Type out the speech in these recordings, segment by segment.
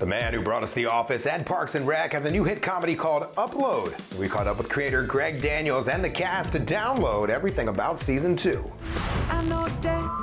The man who brought us The Office and Parks and Rec has a new hit comedy called Upload. We caught up with creator Greg Daniels and the cast to download everything about season two.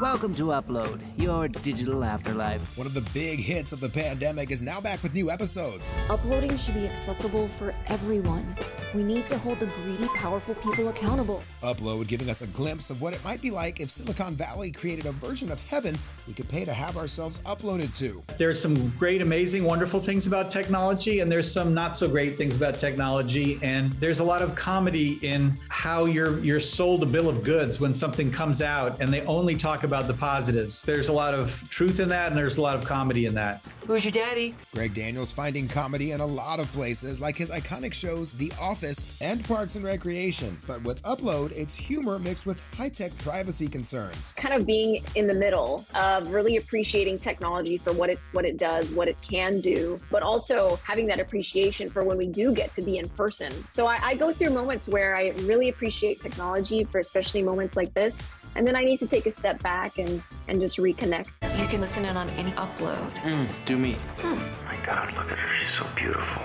Welcome to Upload, your digital afterlife. One of the big hits of the pandemic is now back with new episodes. Uploading should be accessible for everyone. We need to hold the greedy, powerful people accountable. Upload giving us a glimpse of what it might be like if Silicon Valley created a version of heaven we could pay to have ourselves uploaded to. There's some great, amazing, wonderful things about technology, and there's some not so great things about technology. And there's a lot of comedy in how you're you're sold a bill of goods when something comes out, and they only talk about the positives. There's a lot of truth in that, and there's a lot of comedy in that. Who's your daddy? Greg Daniels finding comedy in a lot of places, like his iconic shows The Office and Parks and Recreation. But with Upload, it's humor mixed with high tech privacy concerns. Kind of being in the middle of really appreciating technology for what it what it does, what it can do, but also having that appreciation for when we do get to be in person. So I, I go through moments where I really appreciate technology for especially moments like this. And then I need to take a step back and, and just reconnect. You can listen in on any upload. Mm, do me. My God, look at her. She's so beautiful.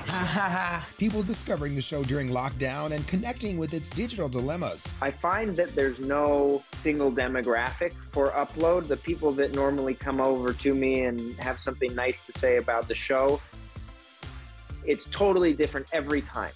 People discovering the show during lockdown and connecting with its digital dilemmas. I find that there's no single demographic for upload. The people that normally come over to me and have something nice to say about the show, it's totally different every time.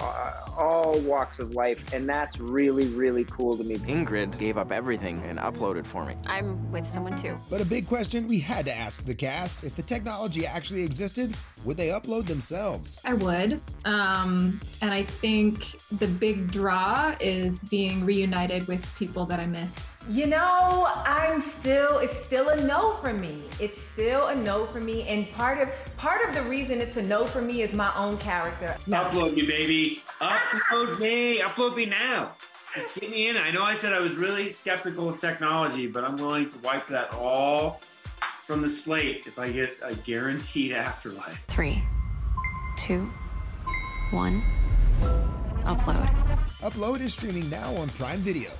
Uh, all walks of life, and that's really, really cool to me. Ingrid gave up everything and uploaded for me. I'm with someone too. But a big question we had to ask the cast if the technology actually existed, would they upload themselves? I would. Um, and I think the big draw is being reunited with people that I miss. You know, I'm still it's still a no for me. It's still a no for me. And part of part of the reason it's a no for me is my own character. Upload me, baby. Upload me. Upload me now. Just get me in. I know I said I was really skeptical of technology, but I'm willing to wipe that all from the slate if I get a guaranteed afterlife. Three, two, one, upload. Upload is streaming now on Prime Video.